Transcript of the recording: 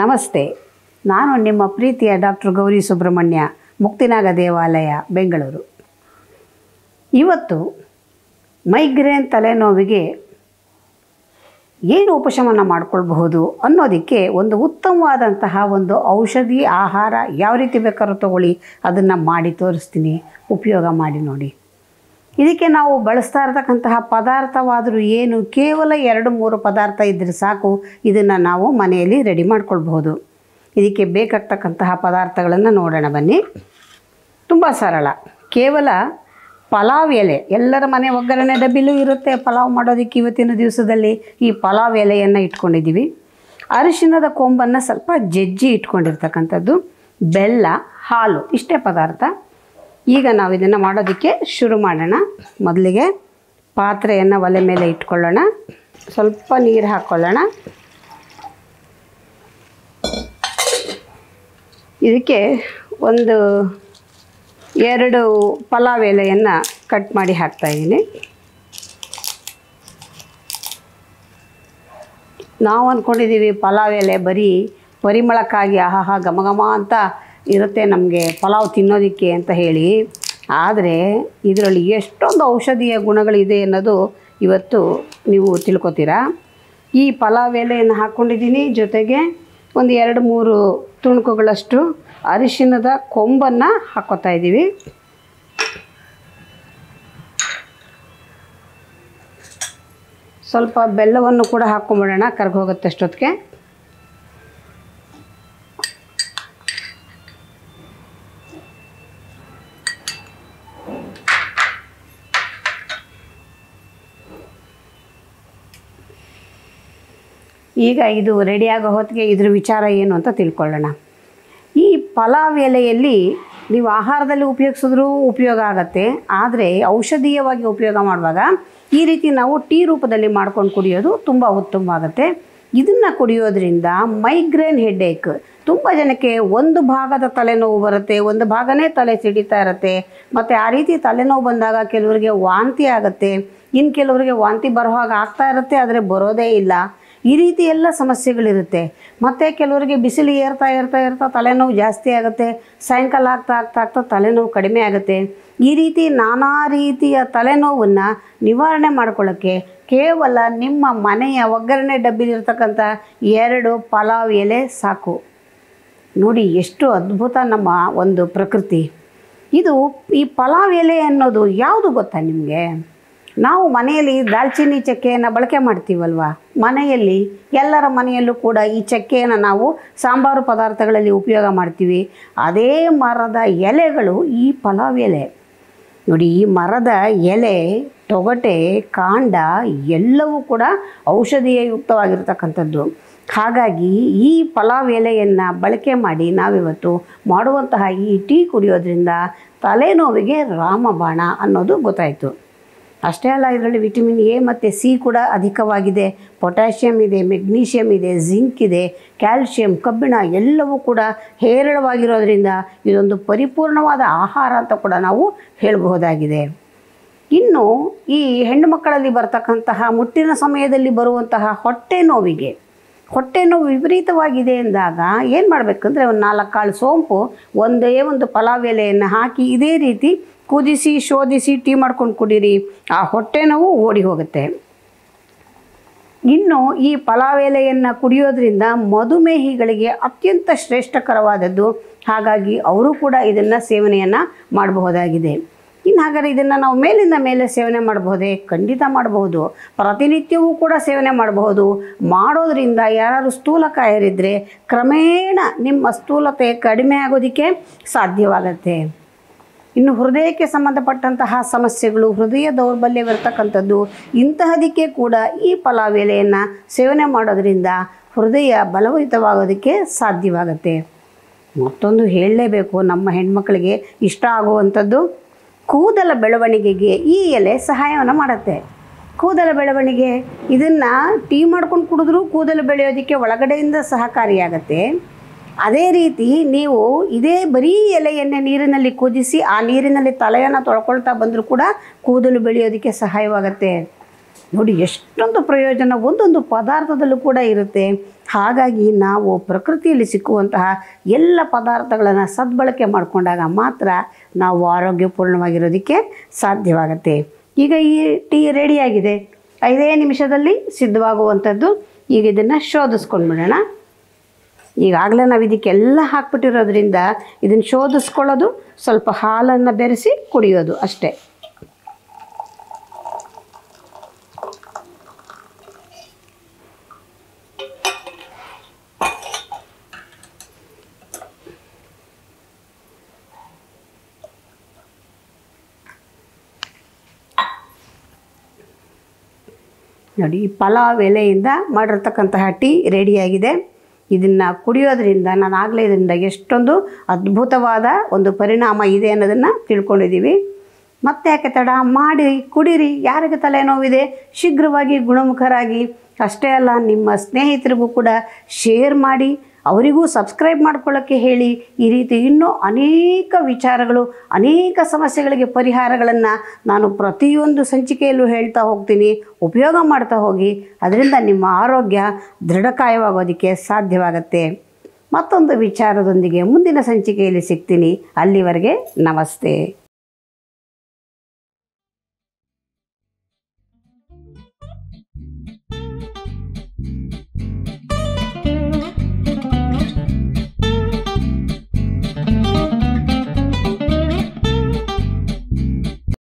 ನಮಸ್ತೆ. ನಾನು ನಿಮ್ಮ ಪ್ರೀತಿಯ ಡಾಕ್ಟರ್ ಗೌರಿ ಸುಬ್ರಹ್ಮಣ್ಯ, ಮುಕ್ತಿನಾಗ ದೇವಾಲಯ, ಬೆಂಗಳೂರು. ಇವತ್ತು ಮೈಗ್ರೇನ್ ತಲೆನೋವಿಗೆ ಏನು ಉಪಶಮನ ಮಾಡಿಕೊಳ್ಬಹುದು ಅನ್ನೋದಕ್ಕೆ ಒಂದು ಉತ್ತಮವಾದಂತಹ ಒಂದು ಔಷಧಿ, ಆಹಾರ ಯಾವ ರೀತಿ ಬೇಕಾದ್ರೂ ತಗೊಳ್ಳಿ, ಅದನ್ನು ಮಾಡಿ ತೋರಿಸ್ತೀನಿ. ಉಪಯೋಗ ಮಾಡಿ ನೋಡಿ. ಇದಕ್ಕೆ ನಾವು ಬಳಸ್ತಾ ಇರತಕ್ಕಂತಹ ಪದಾರ್ಥವಾದರೂ ಏನು, ಕೇವಲ ಎರಡು ಮೂರು ಪದಾರ್ಥ ಇದ್ದರೆ ಸಾಕು, ಇದನ್ನು ನಾವು ಮನೆಯಲ್ಲಿ ರೆಡಿ ಮಾಡ್ಕೊಳ್ಬಹುದು. ಇದಕ್ಕೆ ಬೇಕಾಗ್ತಕ್ಕಂತಹ ಪದಾರ್ಥಗಳನ್ನು ನೋಡೋಣ ಬನ್ನಿ. ತುಂಬ ಸರಳ. ಕೇವಲ ಪಲಾವ್ ಎಲೆ. ಎಲ್ಲರ ಮನೆ ಒಗ್ಗರಣೆ ಡಬ್ಬಿಲೂ ಇರುತ್ತೆ ಪಲಾವ್ ಮಾಡೋದಕ್ಕೆ ಇವತ್ತಿನ ದಿವಸದಲ್ಲಿ. ಈ ಪಲಾವ್ ಎಲೆಯನ್ನು ಇಟ್ಕೊಂಡಿದ್ದೀವಿ. ಅರಿಶಿಣದ ಕೊಂಬನ್ನು ಸ್ವಲ್ಪ ಜಜ್ಜಿ ಇಟ್ಕೊಂಡಿರ್ತಕ್ಕಂಥದ್ದು. ಬೆಲ್ಲ, ಹಾಲು, ಇಷ್ಟೇ ಪದಾರ್ಥ. ಈಗ ನಾವು ಇದನ್ನು ಮಾಡೋದಕ್ಕೆ ಶುರು ಮಾಡೋಣ. ಮೊದಲಿಗೆ ಪಾತ್ರೆಯನ್ನು ಒಲೆ ಮೇಲೆ ಇಟ್ಕೊಳ್ಳೋಣ. ಸ್ವಲ್ಪ ನೀರು ಹಾಕ್ಕೊಳ್ಳೋಣ ಇದಕ್ಕೆ ಒಂದು ಎರಡು ಪಲಾವ್ ಎಲೆಯನ್ನು ಕಟ್ ಮಾಡಿ ಹಾಕ್ತಾಯಿದ್ದೀನಿ ನಾವು ಅಂದ್ಕೊಂಡಿದ್ದೀವಿ ಪಲಾವ್ ಎಲೆ ಬರೀ ಪರಿಮಳಕ್ಕಾಗಿ ಆಹಾಹಾ ಘಮ ಘಮ ಅಂತ ಇರುತ್ತೆ ನಮಗೆ ಪಲಾವ್ ತಿನ್ನೋದಕ್ಕೆ ಅಂತ ಹೇಳಿ. ಆದರೆ ಇದರಲ್ಲಿ ಎಷ್ಟೊಂದು ಔಷಧೀಯ ಗುಣಗಳಿದೆ ಅನ್ನೋದು ಇವತ್ತು ನೀವು ತಿಳ್ಕೊತೀರಾ? ಈ ಪಲಾವ್ ಎಲೆಯನ್ನು ಹಾಕ್ಕೊಂಡಿದ್ದೀನಿ ಜೊತೆಗೆ ಒಂದು ಎರಡು ಮೂರು ತುಣುಕುಗಳಷ್ಟು ಅರಿಶಿನದ ಕೊಂಬನ್ನು ಹಾಕ್ಕೋತಾ ಇದ್ದೀವಿ. ಸ್ವಲ್ಪ ಬೆಲ್ಲವನ್ನು ಕೂಡ ಹಾಕ್ಕೊಂಬಿಡೋಣ ಕರ್ಗೋಗುತ್ತೆ ಅಷ್ಟೊತ್ತಿಗೆ ಈಗ ಇದು ರೆಡಿಯಾಗೋ ಹೊತ್ತಿಗೆ ಇದ್ರ ವಿಚಾರ ಏನು ಅಂತ ತಿಳ್ಕೊಳ್ಳೋಣ. ಈ ಪಲಾವ್ ಎಲೆಯಲ್ಲಿ ನೀವು ಆಹಾರದಲ್ಲಿ ಉಪಯೋಗಿಸಿದ್ರೂ ಉಪಯೋಗ ಆಗುತ್ತೆ, ಆದರೆ ಔಷಧೀಯವಾಗಿ ಉಪಯೋಗ ಮಾಡುವಾಗ ಈ ರೀತಿ ನಾವು ಟೀ ರೂಪದಲ್ಲಿ ಮಾಡ್ಕೊಂಡು ಕುಡಿಯೋದು ತುಂಬ ಉತ್ತಮವಾಗುತ್ತೆ ಇದನ್ನು ಕುಡಿಯೋದ್ರಿಂದ ಮೈಗ್ರೇನ್ ಹೆಡ್ಏಕ್ ತುಂಬ ಜನಕ್ಕೆ ಒಂದು ಭಾಗದ ತಲೆನೋವು ಬರುತ್ತೆ, ಒಂದು ಭಾಗನೇ ತಲೆ ಸಿಡಿತಾ ಇರುತ್ತೆ, ಮತ್ತು ಆ ರೀತಿ ತಲೆನೋವು ಬಂದಾಗ ಕೆಲವರಿಗೆ ವಾಂತಿ ಆಗುತ್ತೆ. ಇನ್ನು ಕೆಲವರಿಗೆ ವಾಂತಿ ಬರೋ ಹಾಗೆ ಆಗ್ತಾ ಇರುತ್ತೆ, ಆದರೆ ಬರೋದೇ ಇಲ್ಲ. ಈ ರೀತಿ ಎಲ್ಲ ಸಮಸ್ಯೆಗಳಿರುತ್ತೆ. ಮತ್ತು ಕೆಲವರಿಗೆ ಬಿಸಿಲು ಏರ್ತಾ ಏರ್ತಾ ಏರ್ತಾ ತಲೆನೋವು ಜಾಸ್ತಿ ಆಗುತ್ತೆ. ಸಾಯಂಕಾಲ ಆಗ್ತಾ ಆಗ್ತಾ ಆಗ್ತಾ ತಲೆನೋವು ಕಡಿಮೆ ಆಗುತ್ತೆ. ಈ ರೀತಿ ನಾನಾ ರೀತಿಯ ತಲೆನೋವನ್ನು ನಿವಾರಣೆ ಮಾಡ್ಕೊಳ್ಳೋಕ್ಕೆ ಕೇವಲ ನಿಮ್ಮ ಮನೆಯ ಒಗ್ಗರಣೆ ಡಬ್ಬಿಲಿರ್ತಕ್ಕಂಥ ಎರಡು ಪಲಾವ್ ಎಲೆ ಸಾಕು. ನೋಡಿ ಎಷ್ಟು ಅದ್ಭುತ ನಮ್ಮ ಒಂದು ಪ್ರಕೃತಿ. ಇದು ಈ ಪಲಾವ್ ಎಲೆ ಅನ್ನೋದು ಯಾವುದು ಗೊತ್ತಾ ನಿಮಗೆ? ನಾವು ಮನೆಯಲ್ಲಿ ದಾಲ್ಚಿನ್ನಿ ಚಕ್ಕೆಯನ್ನು ಬಳಕೆ ಮಾಡ್ತೀವಲ್ವ? ಮನೆಯಲ್ಲಿ, ಎಲ್ಲರ ಮನೆಯಲ್ಲೂ ಕೂಡ ಈ ಚಕ್ಕೆಯನ್ನು ನಾವು ಸಾಂಬಾರು ಪದಾರ್ಥಗಳಲ್ಲಿ ಉಪಯೋಗ ಮಾಡ್ತೀವಿ. ಅದೇ ಮರದ ಎಲೆಗಳು ಈ ಪಲಾವ್ ಎಲೆ. ನೋಡಿ, ಈ ಮರದ ಎಲೆ, ತೊಗಟೆ, ಕಾಂಡ ಎಲ್ಲವೂ ಕೂಡ ಔಷಧೀಯ ಯುಕ್ತವಾಗಿರ್ತಕ್ಕಂಥದ್ದು ಹಾಗಾಗಿ ಈ ಪಲಾವ್ ಎಲೆಯನ್ನು ಬಳಕೆ ಮಾಡಿ ನಾವಿವತ್ತು ಮಾಡುವಂತಹ ಈ ಟೀ ಕುಡಿಯೋದ್ರಿಂದ ತಲೆನೋವಿಗೆ ರಾಮಬಾಣ ಅನ್ನೋದು ಗೊತ್ತಾಯಿತು. ಅಷ್ಟೇ ಅಲ್ಲ, ಇದರಲ್ಲಿ ವಿಟಮಿನ್ ಎ ಮತ್ತು ಸಿ ಕೂಡ ಅಧಿಕವಾಗಿದೆ. ಪೊಟ್ಯಾಷಿಯಮ್ ಇದೆ ಮೆಗ್ನೀಷಿಯಮ್ ಇದೆ, ಜಿಂಕ್ ಇದೆ, ಕ್ಯಾಲ್ಶಿಯಂ, ಕಬ್ಬಿಣ ಎಲ್ಲವೂ ಕೂಡ ಹೇರಳವಾಗಿರೋದ್ರಿಂದ ಇದೊಂದು ಪರಿಪೂರ್ಣವಾದ ಆಹಾರ ಅಂತ ಕೂಡ ನಾವು ಹೇಳಬಹುದಾಗಿದೆ. ಇನ್ನು ಈ ಹೆಣ್ಣು ಮಕ್ಕಳಲ್ಲಿ ಬರ್ತಕ್ಕಂತಹ ಮುಟ್ಟಿನ ಸಮಯದಲ್ಲಿ ಬರುವಂತಹ ಹೊಟ್ಟೆ ನೋವಿಗೆ, ಹೊಟ್ಟೆ ನೋವು ವಿಪರೀತವಾಗಿದೆ ಎಂದಾಗ ಏನು ಮಾಡಬೇಕಂದ್ರೆ ಒಂದು ನಾಲ್ಕು ಕಾಳು ಸೋಂಪು, ಒಂದೇ ಒಂದು ಪಲಾವ್ ಎಲೆಯನ್ನು ಹಾಕಿ ಇದೇ ರೀತಿ ಕುದಿಸಿ, ಶೋಧಿಸಿ, ಟೀ ಮಾಡ್ಕೊಂಡು ಕುಡೀರಿ. ಆ ಹೊಟ್ಟೆ ನೋವು ಓಡಿ ಹೋಗುತ್ತೆ. ಇನ್ನು ಈ ಪಲಾವ್ ಎಲೆಯನ್ನು ಕುಡಿಯೋದ್ರಿಂದ ಮಧುಮೇಹಿಗಳಿಗೆ ಅತ್ಯಂತ ಶ್ರೇಷ್ಠಕರವಾದದ್ದು. ಹಾಗಾಗಿ ಅವರು ಕೂಡ ಇದನ್ನು ಸೇವನೆಯನ್ನು ಮಾಡಬಹುದಾಗಿದೆ. ಇನ್ನು ಹಾಗಾದರೆ ಇದನ್ನು ನಾವು ಮೇಲಿಂದ ಮೇಲೆ ಸೇವನೆ ಮಾಡಬಹುದೇ? ಖಂಡಿತ ಮಾಡಬಹುದು. ಪ್ರತಿನಿತ್ಯವೂ ಕೂಡ ಸೇವನೆ ಮಾಡಬಹುದು. ಮಾಡೋದ್ರಿಂದ ಯಾರು ಸ್ಥೂಲಕಾಯರಿದ್ದರೆ ಕ್ರಮೇಣ ನಿಮ್ಮ ಸ್ಥೂಲತೆ ಕಡಿಮೆ ಆಗೋದಕ್ಕೆ ಸಾಧ್ಯವಾಗತ್ತೆ. ಇನ್ನು ಹೃದಯಕ್ಕೆ ಸಂಬಂಧಪಟ್ಟಂತಹ ಸಮಸ್ಯೆಗಳು, ಹೃದಯ ದೌರ್ಬಲ್ಯವಿರ್ತಕ್ಕಂಥದ್ದು, ಇಂತಹದಕ್ಕೆ ಕೂಡ ಈ ಪಲಾವ್ ಎಲೆಯನ್ನು ಸೇವನೆ ಮಾಡೋದರಿಂದ ಹೃದಯ ಬಲವಹಿತವಾಗೋದಕ್ಕೆ ಸಾಧ್ಯವಾಗುತ್ತೆ. ಮತ್ತೊಂದು ಹೇಳಲೇಬೇಕು, ನಮ್ಮ ಹೆಣ್ಮಕ್ಳಿಗೆ ಇಷ್ಟ ಆಗುವಂಥದ್ದು ಕೂದಲ ಬೆಳವಣಿಗೆಗೆ ಈ ಎಲೆ ಸಹಾಯವನ್ನು ಮಾಡುತ್ತೆ. ಕೂದಲ ಬೆಳವಣಿಗೆ ಇದನ್ನು ಟೀ ಮಾಡ್ಕೊಂಡು ಕುಡಿದ್ರೂ ಕೂದಲು ಬೆಳೆಯೋದಕ್ಕೆ ಒಳಗಡೆಯಿಂದ ಸಹಕಾರಿಯಾಗತ್ತೆ. ಅದೇ ರೀತಿ ನೀವು ಇದೇ ಬರೀ ಎಲೆಯನ್ನೇ ನೀರಿನಲ್ಲಿ ಕುದಿಸಿ ಆ ನೀರಿನಲ್ಲಿ ತಲೆಯನ್ನು ತೊಳ್ಕೊಳ್ತಾ ಬಂದರೂ ಕೂಡ ಕೂದಲು ಬೆಳೆಯೋದಕ್ಕೆ ಸಹಾಯವಾಗುತ್ತೆ. ನೋಡಿ, ಎಷ್ಟೊಂದು ಪ್ರಯೋಜನ ಒಂದೊಂದು ಪದಾರ್ಥದಲ್ಲೂ ಕೂಡ ಇರುತ್ತೆ. ಹಾಗಾಗಿ ನಾವು ಪ್ರಕೃತಿಯಲ್ಲಿ ಸಿಕ್ಕುವಂತಹ ಎಲ್ಲ ಪದಾರ್ಥಗಳನ್ನು ಸದ್ಬಳಕೆ ಮಾಡಿಕೊಂಡಾಗ ಮಾತ್ರ ನಾವು ಆರೋಗ್ಯಪೂರ್ಣವಾಗಿರೋದಕ್ಕೆ ಸಾಧ್ಯವಾಗುತ್ತೆ. ಈಗ ಈ ಟೀ ರೆಡಿಯಾಗಿದೆ. ಐದೇ ನಿಮಿಷದಲ್ಲಿ ಸಿದ್ಧವಾಗುವಂಥದ್ದು. ಈಗ ಇದನ್ನು ಶೋಧಿಸ್ಕೊಂಡ್ಬಿಡೋಣ. ಈಗಾಗಲೇ ನಾವು ಇದಕ್ಕೆಲ್ಲ ಹಾಕ್ಬಿಟ್ಟಿರೋದ್ರಿಂದ ಇದನ್ನು ಶೋಧಿಸ್ಕೊಳ್ಳೋದು ಸ್ವಲ್ಪ ಹಾಲನ್ನು ಬೆರೆಸಿ ಕುಡಿಯೋದು ಅಷ್ಟೇ. ನೋಡಿ ಈ ಪಲಾವ್ ಎಲೆಯಿಂದ ಮಾಡಿರ್ತಕ್ಕಂತಹ ಟೀ ರೆಡಿಯಾಗಿದೆ ಇದನ್ನು ಕುಡಿಯೋದ್ರಿಂದ, ನಾನು ಆಗಲೇ ಇದರಿಂದ ಎಷ್ಟೊಂದು ಅದ್ಭುತವಾದ ಒಂದು ಪರಿಣಾಮ ಇದೆ ಅನ್ನೋದನ್ನು ತಿಳ್ಕೊಂಡಿದ್ದೀವಿ ಮತ್ತೆ ಯಾಕೆ ತಡ? ಮಾಡಿ, ಕುಡೀರಿ. ಯಾರಿಗೆ ತಲೆನೋವಿದೆ? ಶೀಘ್ರವಾಗಿ ಗುಣಮುಖರಾಗಿ. ಅಷ್ಟೇ ಅಲ್ಲ, ನಿಮ್ಮ ಸ್ನೇಹಿತರಿಗೂ ಕೂಡ ಶೇರ್ ಮಾಡಿ. ಅವರಿಗೂ ಸಬ್ಸ್ಕ್ರೈಬ್ ಮಾಡ್ಕೊಳ್ಳೋಕ್ಕೆ ಹೇಳಿ ಈ ರೀತಿ ಇನ್ನೂ ಅನೇಕ ವಿಚಾರಗಳು, ಅನೇಕ ಸಮಸ್ಯೆಗಳಿಗೆ ಪರಿಹಾರಗಳನ್ನು ನಾನು ಪ್ರತಿಯೊಂದು ಸಂಚಿಕೆಯಲ್ಲೂ ಹೇಳ್ತಾ ಹೋಗ್ತೀನಿ. ಉಪಯೋಗ ಮಾಡ್ತಾ ಹೋಗಿ. ಅದರಿಂದ ನಿಮ್ಮ ಆರೋಗ್ಯ ದೃಢಕಾಯವಾಗೋದಕ್ಕೆ ಸಾಧ್ಯವಾಗುತ್ತೆ. ಮತ್ತೊಂದು ವಿಚಾರದೊಂದಿಗೆ ಮುಂದಿನ ಸಂಚಿಕೆಯಲ್ಲಿ ಸಿಗ್ತೀನಿ. ಅಲ್ಲಿವರೆಗೆ ನಮಸ್ತೆ.